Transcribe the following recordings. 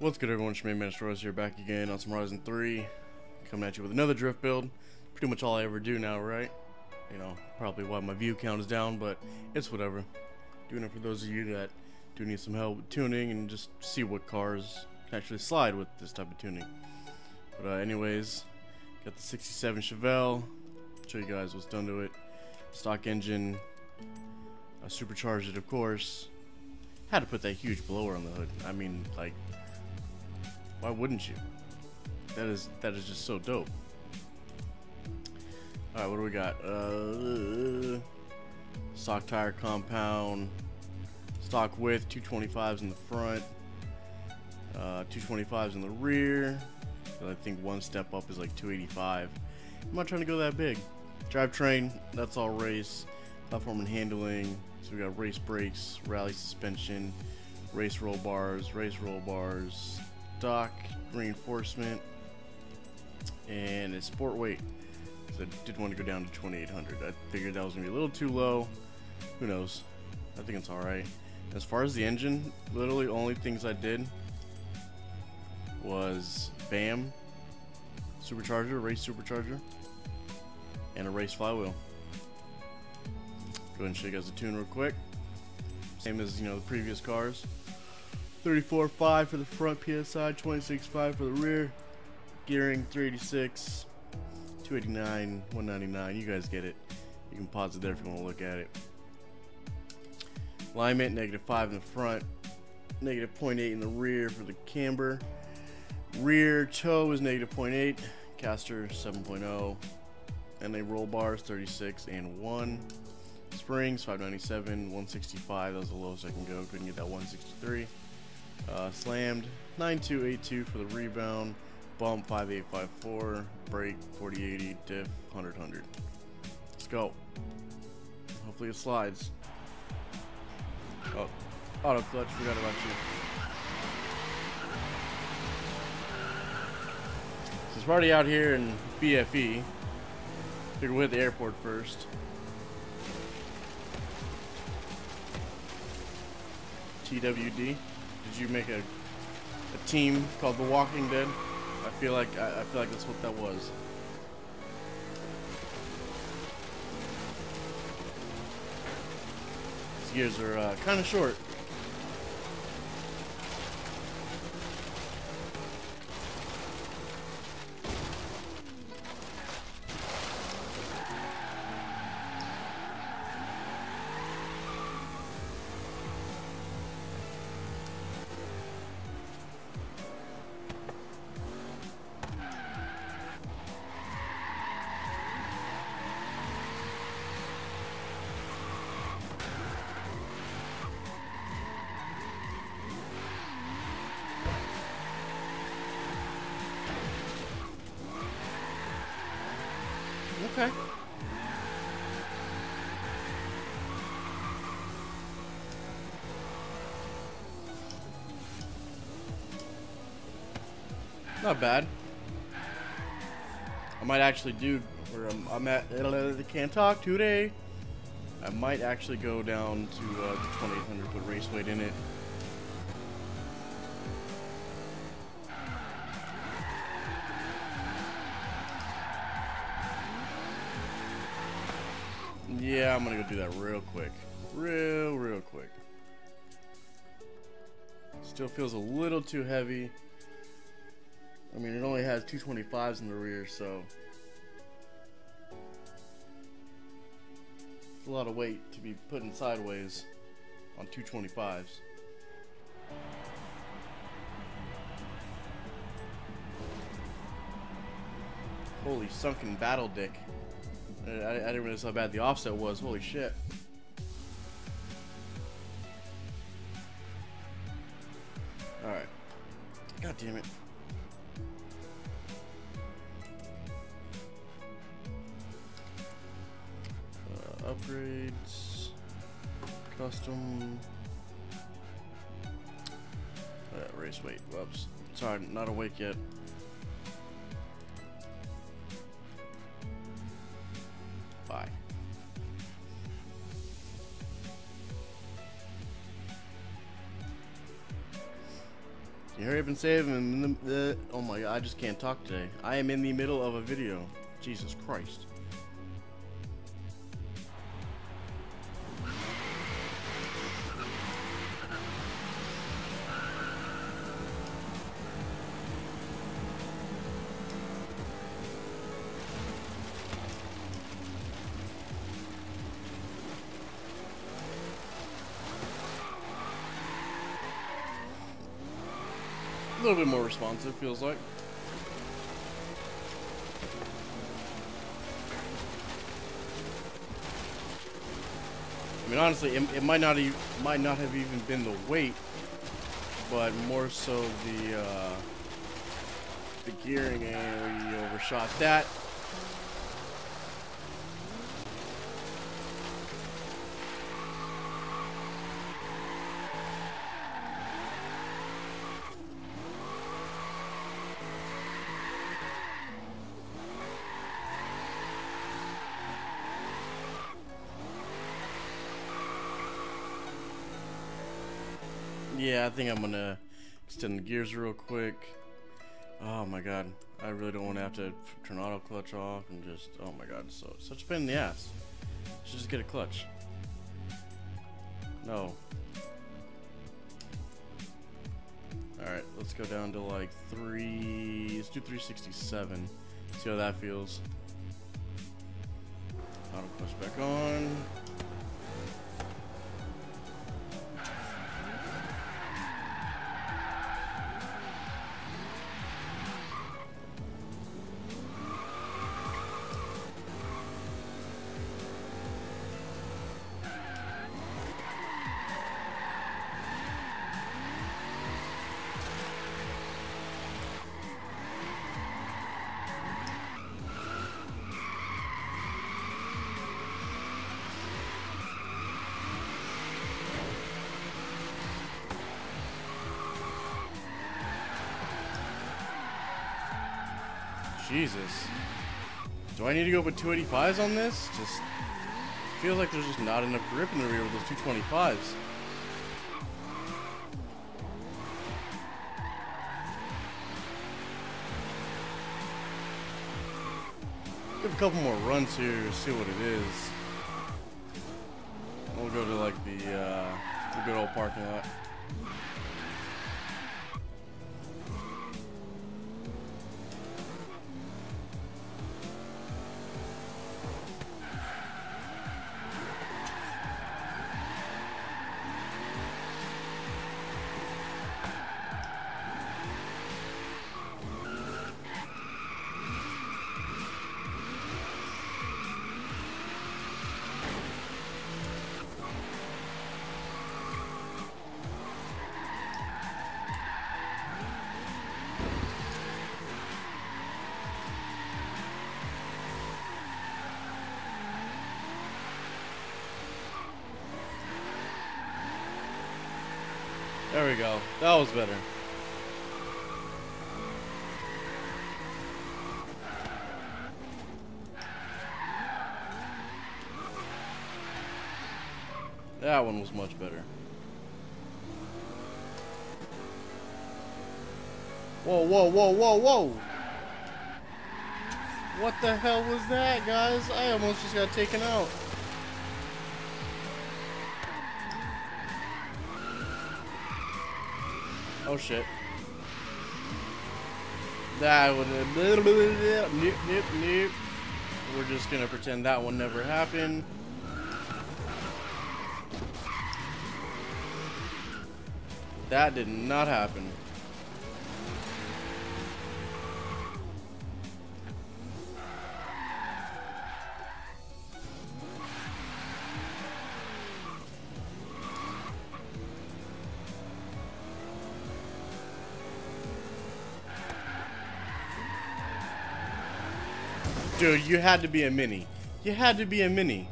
What's good everyone, Shmaine Rose here back again on some Horizon 3 Coming at you with another drift build. Pretty much all I ever do now, right? You know, probably why my view count is down, but it's whatever. Doing it for those of you that do need some help with tuning and just see what cars can actually slide with this type of tuning. But uh, anyways, got the 67 Chevelle. Show you guys what's done to it. Stock engine I supercharged it of course. Had to put that huge blower on the hood. I mean, like, why wouldn't you? That is that is just so dope. All right, what do we got? Uh, stock tire compound, stock width, 225s in the front, uh, 225s in the rear. I think one step up is like 285. I'm not trying to go that big. Drivetrain, that's all race. Platform and handling. So we got race brakes, rally suspension, race roll bars, race roll bars, stock reinforcement, and it's sport weight. So I didn't want to go down to 2800. I figured that was going to be a little too low. Who knows? I think it's alright. As far as the engine, literally only things I did was BAM, supercharger, race supercharger, and a race flywheel. Go ahead and show you guys the tune real quick. Same as, you know, the previous cars. 34.5 for the front PSI, 26.5 for the rear. Gearing 386, 289, 199. You guys get it. You can pause it there if you want to look at it. Alignment, negative 5 in the front, negative 0.8 in the rear for the camber. Rear toe is negative 0.8, caster 7.0, and they roll bars 36 and 1. Springs 597, 165. That was the lowest I can go. Couldn't get that 163. Uh, slammed 9282 for the rebound. Bump 5854. Brake 4080. Diff 100 100. Let's go. Hopefully it slides. Oh, auto clutch. Forgot about you. Since we're already out here in BFE, figure we'll hit the airport first. TWD? You make a, a team called The Walking Dead? I feel like I, I feel like that's what that was. These gears are uh, kind of short. Okay. Not bad. I might actually do, or I'm, I'm at, uh, can't talk today. I might actually go down to uh, the 2800, put race weight in it. Yeah, I'm gonna go do that real quick. Real, real quick. Still feels a little too heavy. I mean, it only has 225s in the rear, so... It's a lot of weight to be putting sideways on 225s. Holy sunken battle dick. I, I didn't realize how bad the offset was. Holy shit. Alright. God damn it. Uh, upgrades. Custom. Uh, race weight. Whoops. Sorry, not awake yet. And save him? The, oh my god, I just can't talk today. I am in the middle of a video. Jesus Christ. Little bit more responsive, feels like. I mean, honestly, it, it might not e might not have even been the weight, but more so the uh, the gearing and we overshot that. I think I'm gonna extend the gears real quick. Oh my god, I really don't want to have to turn auto clutch off and just, oh my god, so such a pain in the ass. Should just get a clutch. No. Alright, let's go down to like three, let's do 367. See how that feels. Auto clutch back on. Jesus. Do I need to go with 285s on this? Just feels like there's just not enough grip in the rear with those 225s. Give a couple more runs here, see what it is. We'll go to like the, uh, the good old parking lot. There we go. That was better. That one was much better. Whoa, whoa, whoa, whoa, whoa! What the hell was that, guys? I almost just got taken out. Oh shit. That would uh, nope, nope, nope. We're just gonna pretend that one never happened. That did not happen. Dude, you had to be a mini. You had to be a mini.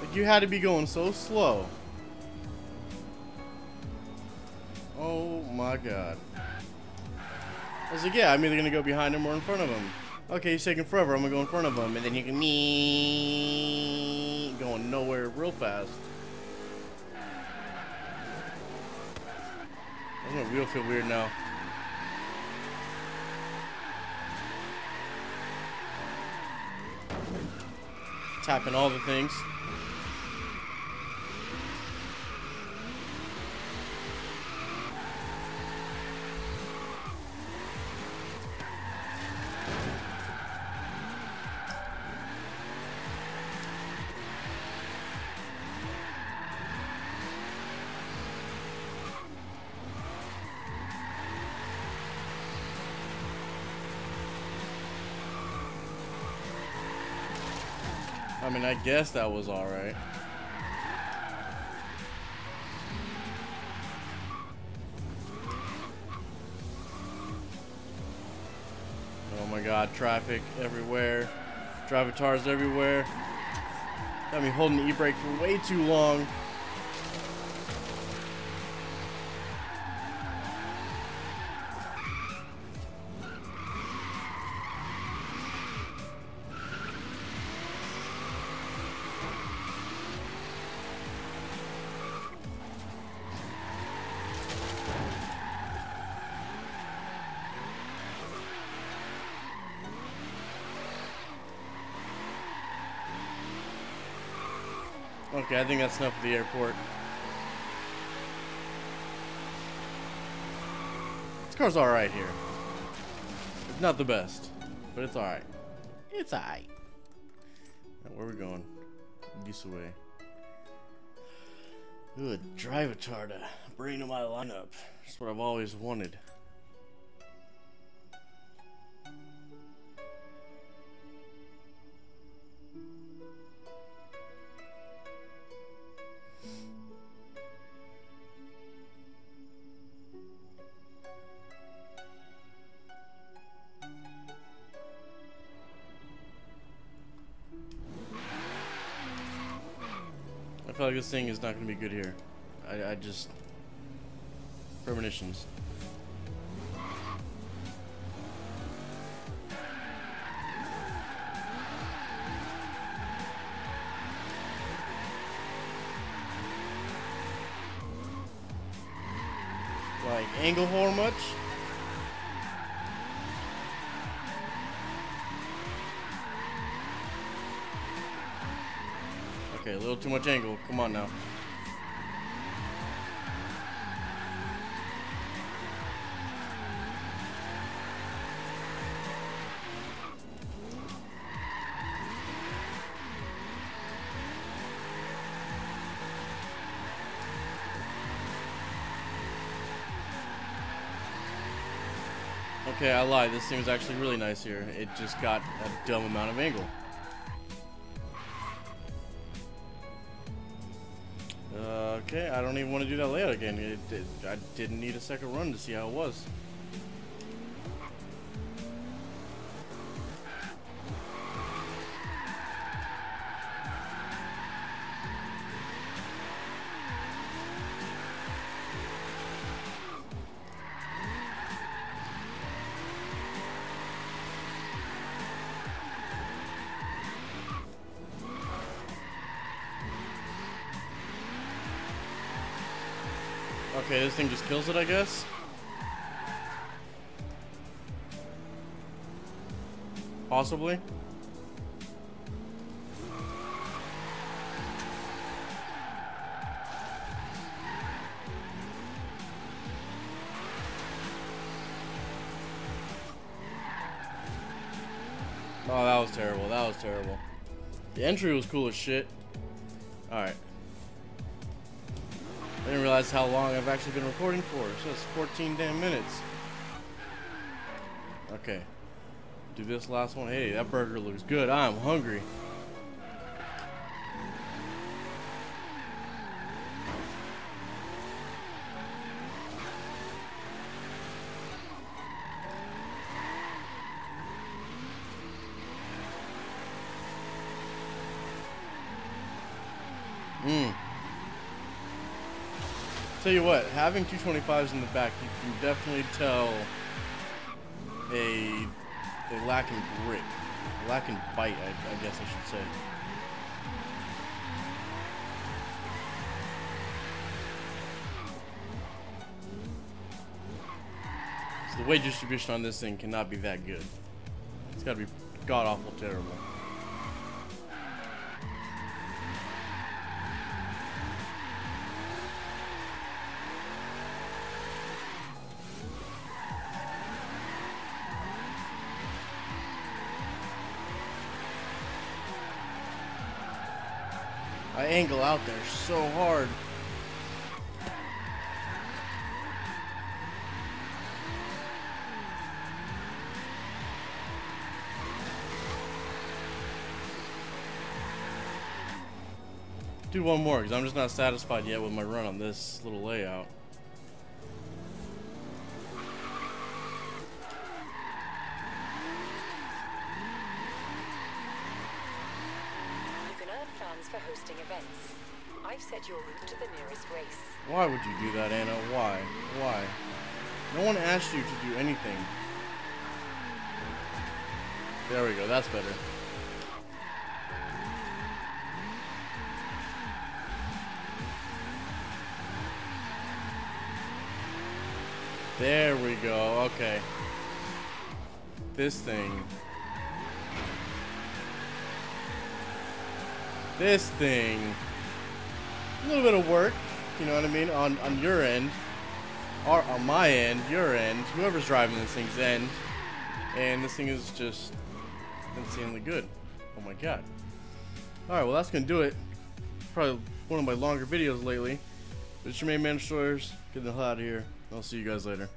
Like, you had to be going so slow. Oh my god. I was like, yeah, I'm either gonna go behind him or in front of him. Okay, he's taking forever, I'm gonna go in front of him, and then you can me going nowhere real fast. Doesn't my wheel feel weird now? Tapping all the things. I mean, I guess that was alright. Oh my god, traffic everywhere. Driver Drivatars everywhere. Got me holding the e-brake for way too long. Okay, I think that's enough for the airport. This car's alright here. It's not the best, but it's alright. It's alright. Where are we going? This way. Ooh, a to bring to my lineup. That's what I've always wanted. This thing is not going to be good here. I, I just... Premonitions. Like, angle much? Okay, a little too much angle. Come on now. Okay, I lied. This thing was actually really nice here. It just got a dumb amount of angle. Uh, okay, I don't even want to do that layout again. It, it, I didn't need a second run to see how it was. Okay, this thing just kills it, I guess. Possibly. Oh, that was terrible. That was terrible. The entry was cool as shit. Alright. I didn't realize how long I've actually been recording for. So it's 14 damn minutes. Okay. Do this last one. Hey, that burger looks good. I'm hungry. Tell you what, having 225s in the back, you can definitely tell a, a lack in grip, a lack in bite, I, I guess I should say. the weight distribution on this thing cannot be that good. It's gotta be god awful terrible. Angle out there so hard. Do one more, because I'm just not satisfied yet with my run on this little layout. You can earn fans for hosting events. I've set your route to the nearest race. Why would you do that, Anna? Why? Why? No one asked you to do anything. There we go, that's better. There we go, okay. This thing. This thing. A little bit of work, you know what I mean, on, on your end. Or on my end, your end, whoever's driving this thing's end. And this thing is just insanely good. Oh my god. Alright, well that's gonna do it. Probably one of my longer videos lately. But it's your main man destroyers. Get the hell out of here. I'll see you guys later.